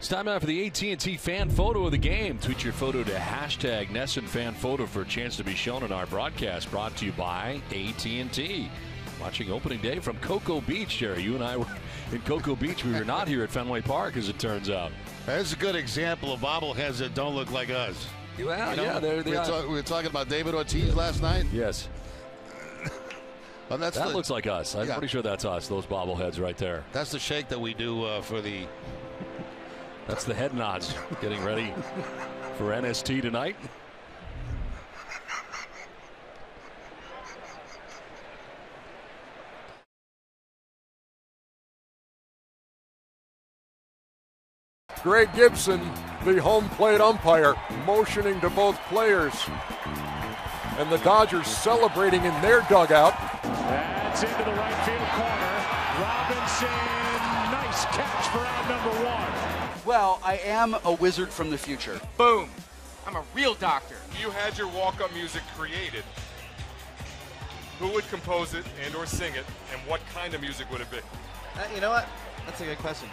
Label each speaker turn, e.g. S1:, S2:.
S1: It's time now for the AT&T fan photo of the game. Tweet your photo to hashtag NESN fan photo for a chance to be shown in our broadcast. Brought to you by AT&T. Watching opening day from Cocoa Beach, Jerry. You and I were in Cocoa Beach. We were not here at Fenway Park, as it turns out.
S2: That's a good example of bobbleheads that don't look like us.
S1: Well,
S2: You know,
S1: yeah, there they
S2: we, were talk- we were talking about David Ortiz last night.
S1: yes,
S2: Well, that's
S1: that
S2: the,
S1: looks like us. I'm
S2: Yeah.
S1: pretty sure that's us. Those bobbleheads right there.
S2: that's the shake that we do uh, for the.
S1: That's the head nods. Getting ready for NST tonight.
S3: Greg Gibson, the home plate umpire, motioning to both players. And the Dodgers celebrating in their dugout.
S4: That's into the right field corner. Robinson, nice catch for out number one.
S5: Well, I am a wizard from the future.
S6: Boom. I'm a real doctor.
S7: You had your walk-up music created, who would compose it and or sing it, and what kind of music would it be?
S6: Uh, you know what? That's a good question.